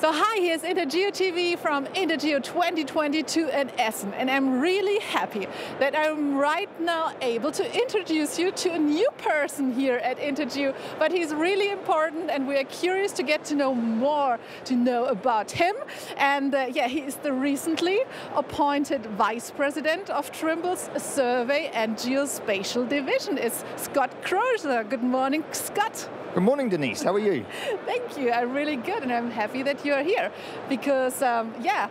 So hi, here's Intergeo TV from Intergeo 2022 in Essen, and I'm really happy that I'm right now able to introduce you to a new person here at Intergeo, but he's really important and we are curious to get to know more to know about him. And uh, yeah, he is the recently appointed Vice President of Trimble's Survey and Geospatial Division. It's Scott Crozier. Good morning, Scott. Good morning, Denise. How are you? Thank you. I'm really good, and I'm happy that you're here because, um, yeah,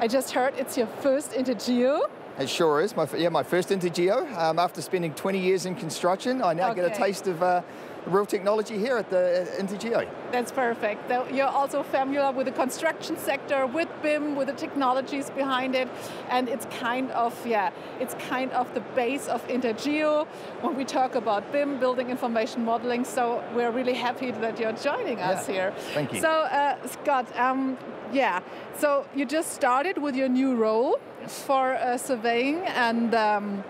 I just heard it's your first Intergeo. It sure is. My, yeah, my first Intergeo. Um, after spending 20 years in construction, I now okay. get a taste of uh, real technology here at the uh, Intergeo. That's perfect. You're also familiar with the construction sector, with BIM, with the technologies behind it, and it's kind of yeah, it's kind of the base of Intergeo when we talk about BIM, building information modeling. So we're really happy that you're joining us here. Thank you. So uh, Scott, um, yeah, so you just started with your new role for uh, surveying and. Um,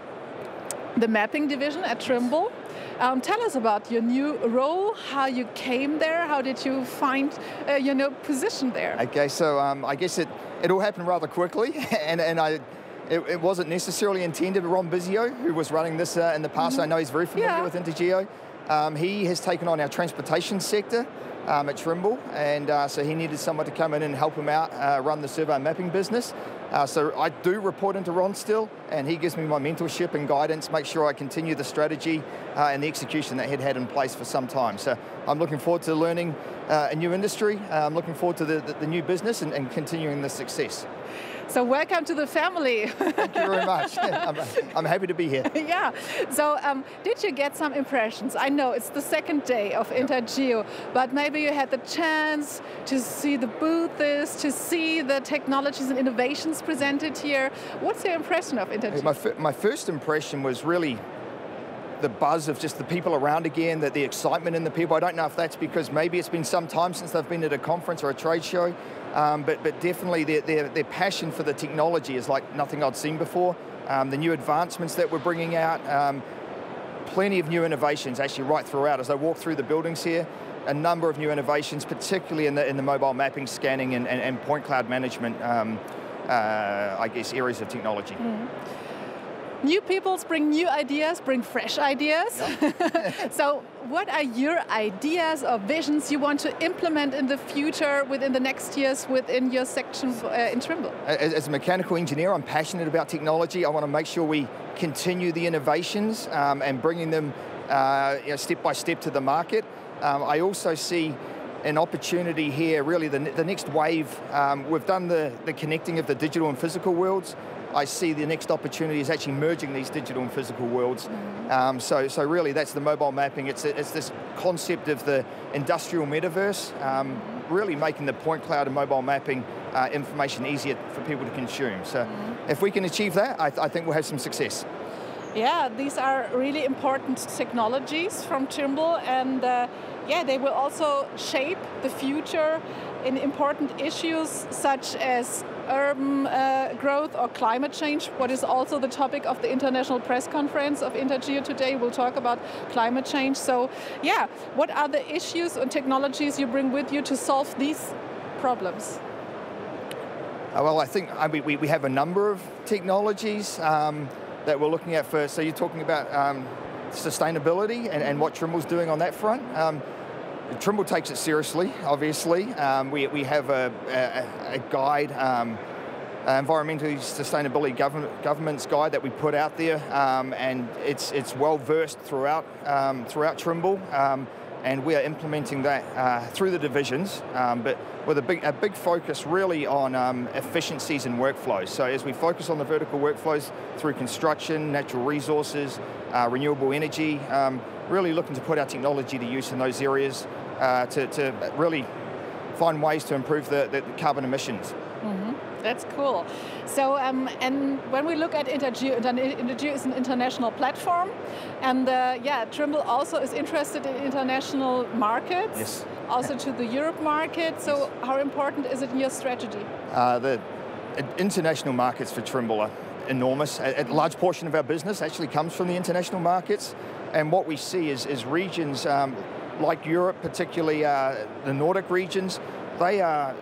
the mapping division at Trimble. Um, tell us about your new role, how you came there, how did you find uh, your new position there? Okay, so um, I guess it, it all happened rather quickly, and, and I, it, it, wasn't necessarily intended. Ron Bisio, who was running this uh, in the past, mm -hmm. I know he's very familiar yeah. with Intergeo. Um, he has taken on our transportation sector um, at Trimble, and uh, so he needed someone to come in and help him out, uh, run the survey mapping business. Uh, so I do report into Ron still, and he gives me my mentorship and guidance, make sure I continue the strategy uh, and the execution that he'd had in place for some time. So I'm looking forward to learning uh, a new industry. Uh, I'm looking forward to the, the, the new business and, and continuing the success. So welcome to the family. Thank you very much. I'm, I'm, happy to be here. yeah. So um, did you get some impressions? I know it's the second day of Intergeo, but maybe you had the chance to see the booths, to see the technologies and innovations presented here. What's your impression of Intergeo? My, my first impression was really the buzz of just the people around again, that the excitement in the people. I don't know if that's because maybe it's been some time since they've been at a conference or a trade show, um, but, but definitely their, their, their, passion for the technology is like nothing I'd seen before. Um, the new advancements that we're bringing out, um, plenty of new innovations actually right throughout. As I walk through the buildings here, a number of new innovations, particularly in the, in the mobile mapping, scanning, and, and, and point cloud management, um, uh, I guess, areas of technology. Mm. New peoples bring new ideas, bring fresh ideas. So what are your ideas or visions you want to implement in the future within the next years within your section uh, in Trimble? As a mechanical engineer, I'm passionate about technology. I want to make sure we continue the innovations um, and bringing them uh, you know, step by step to the market. Um, I also see an opportunity here, really the, the next wave. Um, we've done the, the connecting of the digital and physical worlds. I see the next opportunity is actually merging these digital and physical worlds. Mm-hmm. Um, so, so really that's the mobile mapping. It's, it's this concept of the industrial metaverse, um, really making the point cloud and mobile mapping uh, information easier for people to consume. So mm-hmm. if we can achieve that, I, th I think we'll have some success. Yeah, these are really important technologies from Trimble and uh, yeah, they will also shape the future in important issues such as urban uh, growth or climate change, what is also the topic of the international press conference of Intergeo today. We'll talk about climate change. So yeah, what are the issues and technologies you bring with you to solve these problems? Uh, well, I think I mean, we, we have a number of technologies. Um, that we're looking at first. So you're talking about um, sustainability and, and, what Trimble's doing on that front. Um, Trimble takes it seriously, obviously. Um, we, we have a, a, a guide, um, environmentally sustainability government, government's guide that we put out there, um, and it's, it's well versed throughout, um, throughout Trimble and we are implementing that uh, through the divisions, um, but with a big, a big focus really on um, efficiencies and workflows. So as we focus on the vertical workflows through construction, natural resources, uh, renewable energy, um, really looking to put our technology to use in those areas uh, to, to really find ways to improve the, the carbon emissions. Mm -hmm. That's cool. So, um, and when we look at Intergeo, Intergeo is an international platform, and uh, yeah, Trimble also is interested in international markets, yes. also to the Europe market. So, yes. how important is it in your strategy? Uh, the international markets for Trimble are enormous. A, a, large portion of our business actually comes from the international markets, and what we see is, is regions um, like Europe, particularly uh, the Nordic regions, they are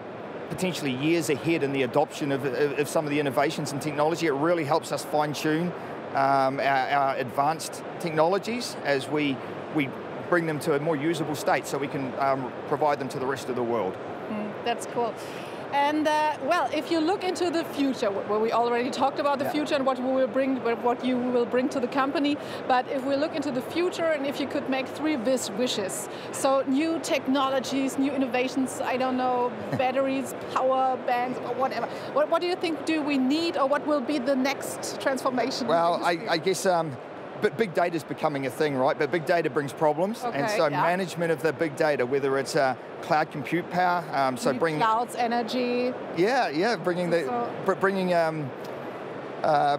potentially years ahead in the adoption of, of, some of the innovations and technology. It really helps us fine tune um, our, our, advanced technologies as we, we bring them to a more usable state so we can um, provide them to the rest of the world. Mm, that's cool. And uh, well, if you look into the future, where we already talked about the yeah. future and what we will bring, what you will bring to the company, but if we look into the future and if you could make three wishes, so new technologies, new innovations, I don't know, batteries, power banks, or whatever. What, what do you think do we need, or what will be the next transformation? Well, I, I, guess. Um, but big data is becoming a thing, right? But big data brings problems, okay, and so yeah. management of the big data, whether it's uh, cloud compute power, um, so bringing clouds energy. Yeah, yeah, bringing the so, bringing um, uh,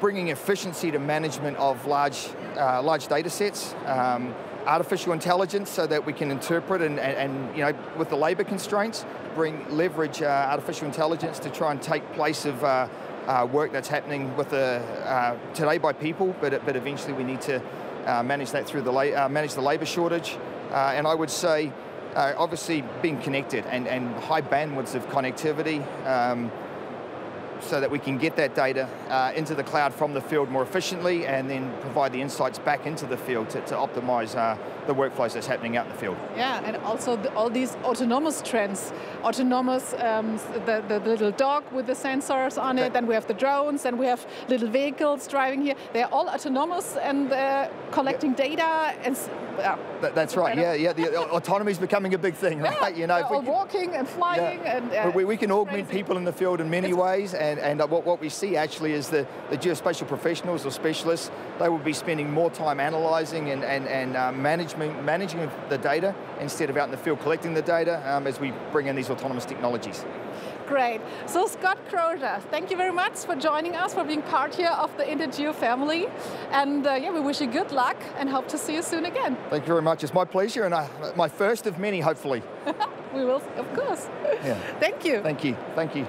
bringing efficiency to management of large uh, large data sets. Um, artificial intelligence so that we can interpret and, and, and, you know with the labor constraints bring leverage uh, artificial intelligence to try and take place of uh, uh, work that's happening with the, uh, today by people, but, but eventually we need to uh, manage that through the uh, manage the labour shortage. Uh, and I would say, uh, obviously, being connected and, and high bandwidths of connectivity. Um, so that we can get that data uh, into the cloud from the field more efficiently and then provide the insights back into the field to, to optimize uh, the workflows that's happening out in the field. Yeah, and also the, all these autonomous trends. Autonomous, um, the, the, little dog with the sensors on it, then we have the drones, and we have little vehicles driving here. They're all autonomous and uh, collecting data. And, yeah. That, that's right, yeah, yeah. The autonomy is becoming a big thing, right? Yeah, you know, we walking and flying. Yeah. and uh, we, we, can augment crazy. people in the field in many it's ways, and, and uh, what, what we see actually is the, the geospatial professionals or specialists, they will be spending more time analyzing and, and, and uh, management, managing the data instead of out in the field collecting the data um, as we bring in these autonomous technologies. Great. So Scott Crozier, thank you very much for joining us, for being part here of the InterGeo family. And uh, yeah, we wish you good luck and hope to see you soon again. Thank you very much. It's my pleasure and uh, my first of many, hopefully. we will, of course. Yeah. Thank you. Thank you. Thank you.